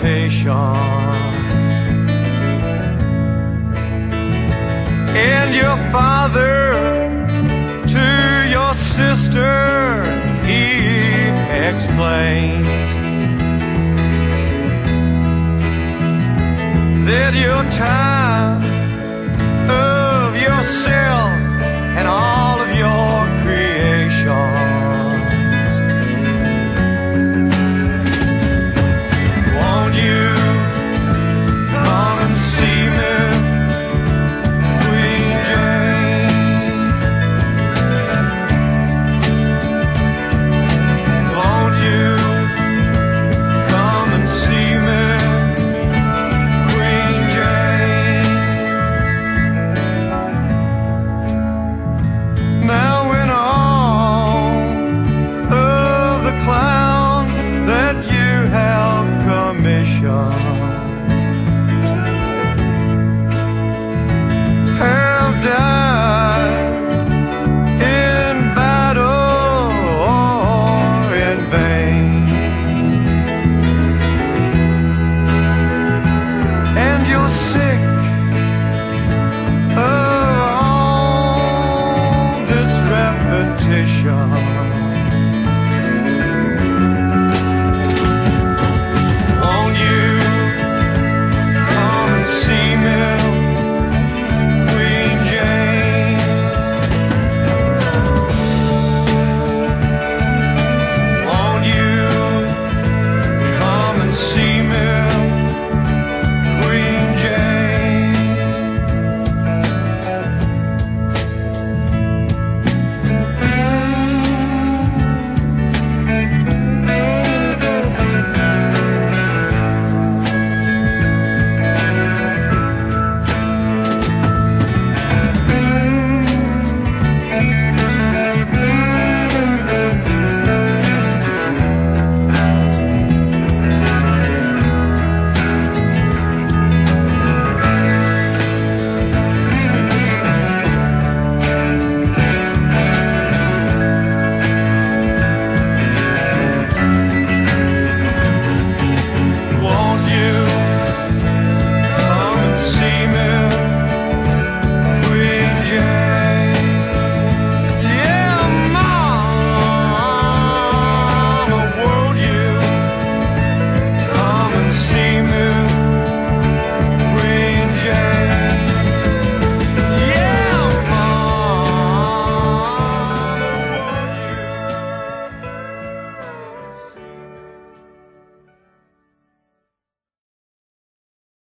invitations. And your father to your sister, he explains that your time Petition.